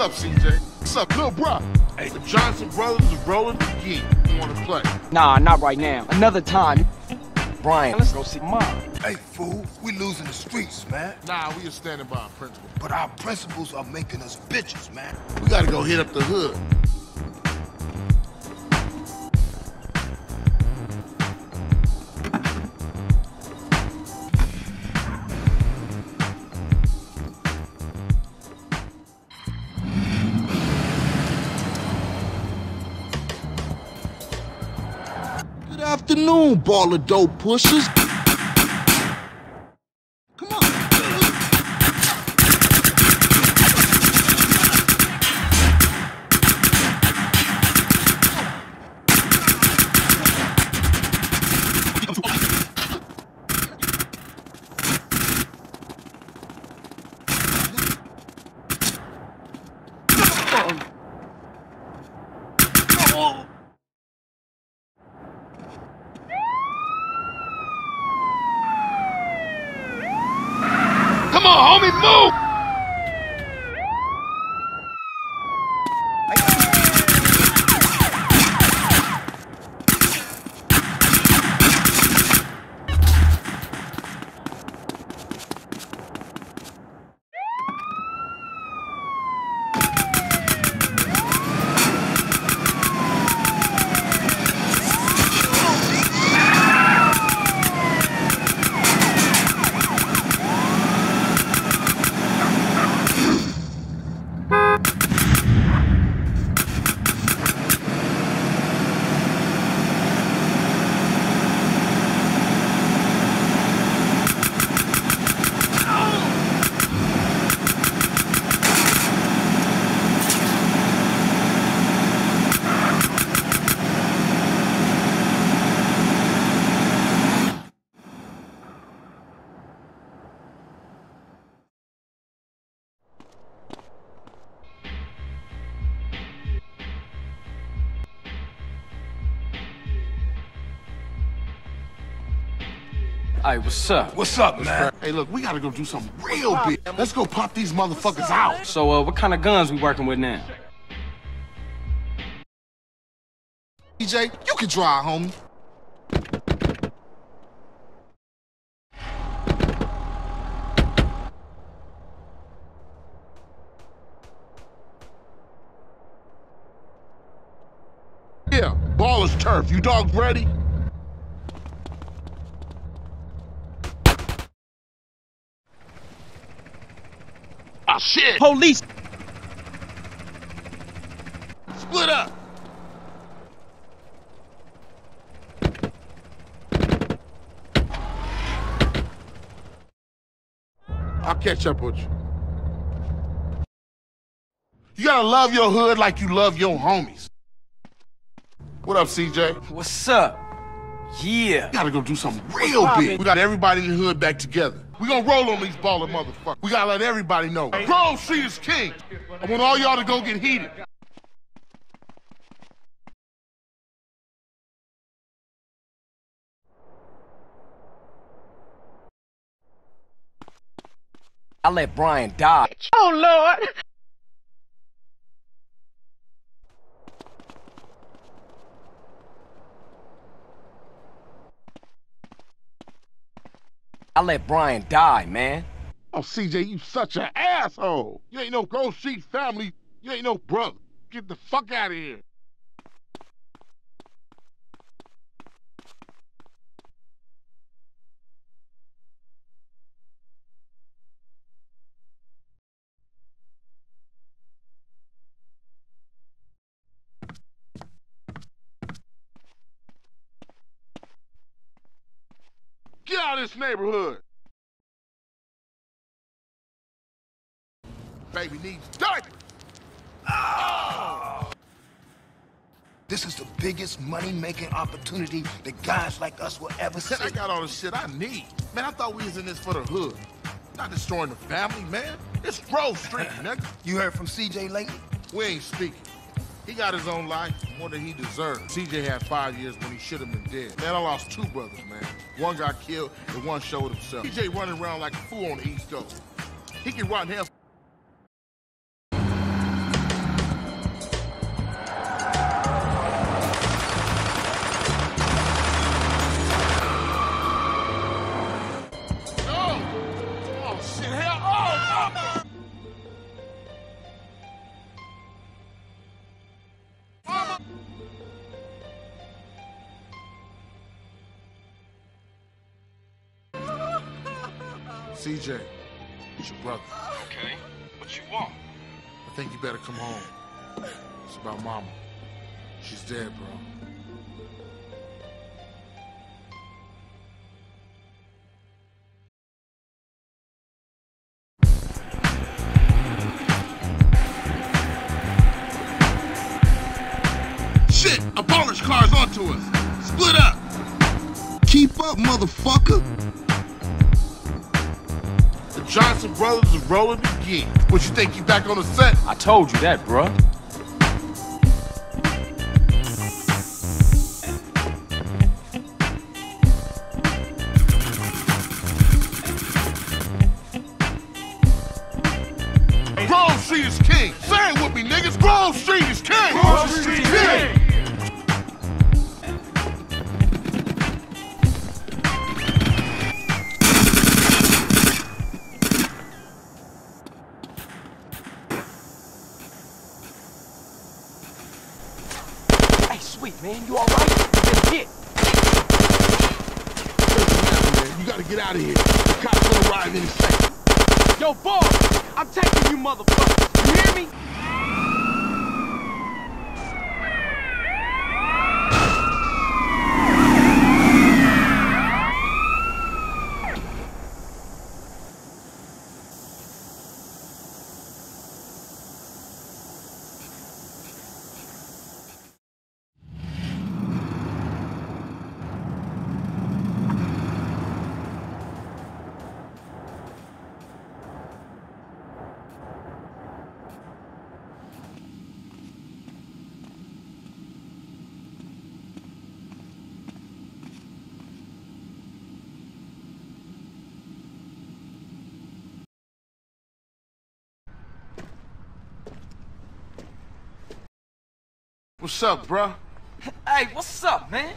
What's up, CJ? What's up, little bro? Hey, the Johnson brothers is rolling again. You wanna play? Nah, not right now. Another time. Brian, let's go see mom. Hey, fool, we losing the streets, man. Nah, we just standing by our principles. But our principles are making us bitches, man. We gotta go hit up the hood. Afternoon, ball of dope pushers. Come on. Come on, homie, move! Hey, what's up? What's up, man? Hey, look, we gotta go do something real big. Let's go pop these motherfuckers out. So, uh, what kind of guns we working with now? CJ, you can drive, homie. Yeah, Ballas turf. You dogs ready? Shit! Police! Split up! I'll catch up with you. You gotta love your hood like you love your homies. What up, CJ? What's up? Yeah. We gotta go do something real big. We got everybody in the hood back together. We gonna roll on these baller motherfuckers. We gotta let everybody know. Grove Street is king. I want all y'all to go get heated. I let Brian die. Oh, Lord. I let Brian die, man. Oh, CJ, you such an asshole. You ain't no Grove Street family. You ain't no brother. Get the fuck out of here. This neighborhood. Baby needs diapers. Ah. This is the biggest money-making opportunity that guys like us will ever see. I got all the shit I need. Man, I thought we was in this for the hood. Not destroying the family, man. It's Grove Street, nigga. You heard from CJ lately? We ain't speaking. He got his own life, more than he deserved. CJ had five years when he should have been dead. Man, I lost two brothers, man. One got killed and one showed himself. CJ running around like a fool on the East Coast. He can rot in hell. CJ, it's your brother. Okay. What you want? I think you better come home. It's about Mama. She's dead, bro. Shit, a Polish car's onto us. Split up. Keep up, motherfucker. The Johnson brothers is rolling again. What you think you back on the set? I told you that, bruh. Grove Street is king. Say it with me, niggas. Grove Street is king. Grove Street is king. Man, you alright? Then get. Man, you gotta get out of here. The cops gonna arrive any second. Yo, boss, I'm taking you motherfuckers. You hear me? What's up, bruh? Hey, what's up, man?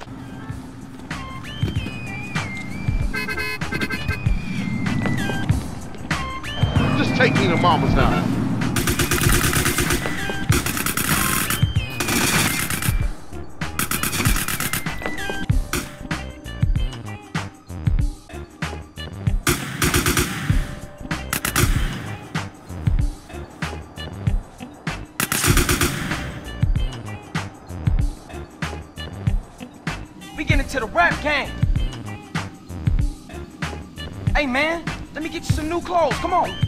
Just take me to Mama's house. We get into the rap game. Hey, man, let me get you some new clothes. Come on.